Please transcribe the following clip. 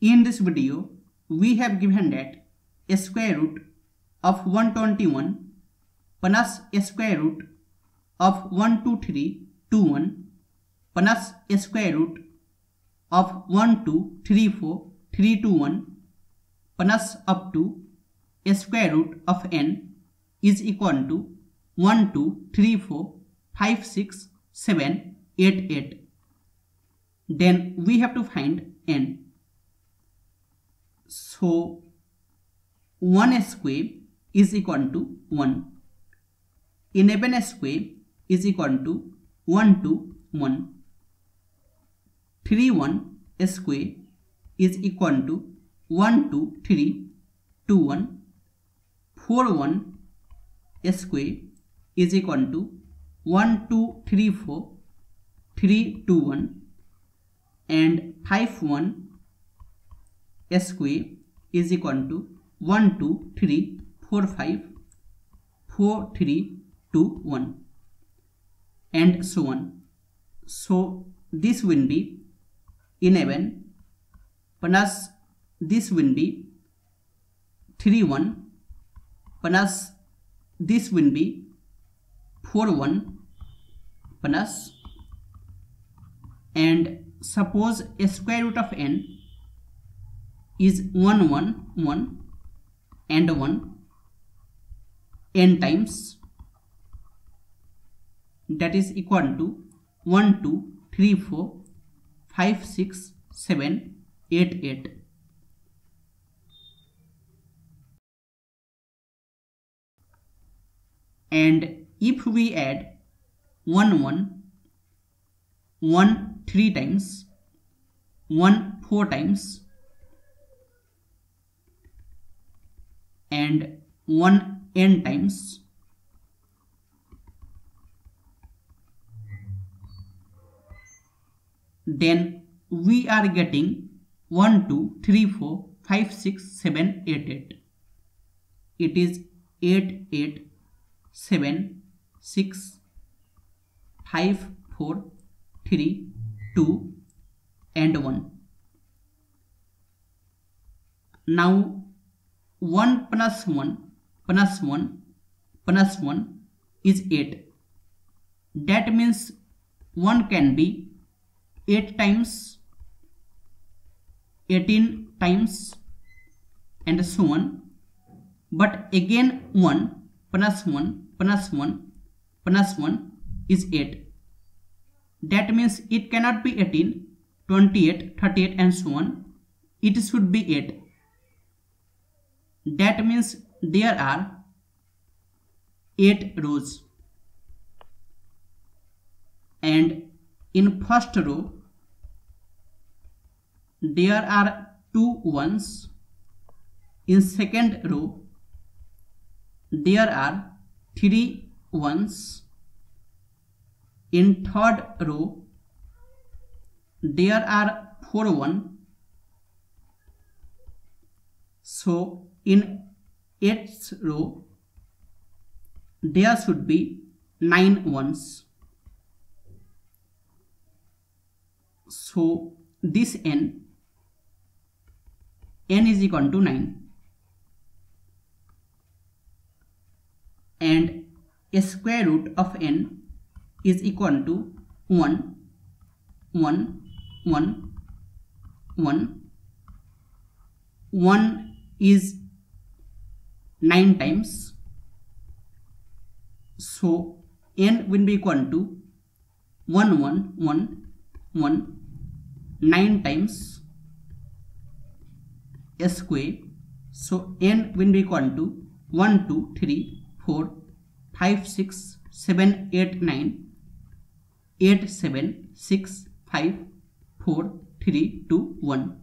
In this video, we have given that a square root of 121 plus a square root of 12321 plus a square root of 1234321 plus up to a square root of n is equal to 1 2 3 4 5 6 7 8 8 then we have to find n so 1 square is equal to 1 11 square is equal to 1 to 1 3 1 square is equal to 1 to 3 2 1 4 1 square is equal to 1 2 3 4 3 2 1 and 5 1 square is equal to 1 2 3 4 5 4 3 2 1 and so on. So this will be 11 plus this will be 3 1 plus this will be 4 1 plus and suppose a square root of n is 1 1 1 and 1 n times that is equal to 1 2 3 4 5 6 7 8 8 and if we add 1 1 1 3 times 1 4 times and 1 n times. Then we are getting 1 2 3 4 5 6 7 8 8 it is 8 8 7 6 5 4 3 2 and 1 now 1 plus 1 plus 1 plus 1 is 8 that means 1 can be 8 times 18 times and so on. But again 1 plus 1 plus 1 plus 1 is 8 that means it cannot be 18 28 38 and so on. It should be 8 that means there are 8 rows. And in first row there are two ones. In second row there are three ones. In third row there are four one. So in eighth row there should be nine ones. So this n n is equal to 9 and a square root of n is equal to 1 1 1 1 1 is 9 times. So n will be equal to 1 1 1 1 9 times a square. So n will be equal to 1 2 3 4 5 6 7 8 9 8 7 6 5 4 3 2 1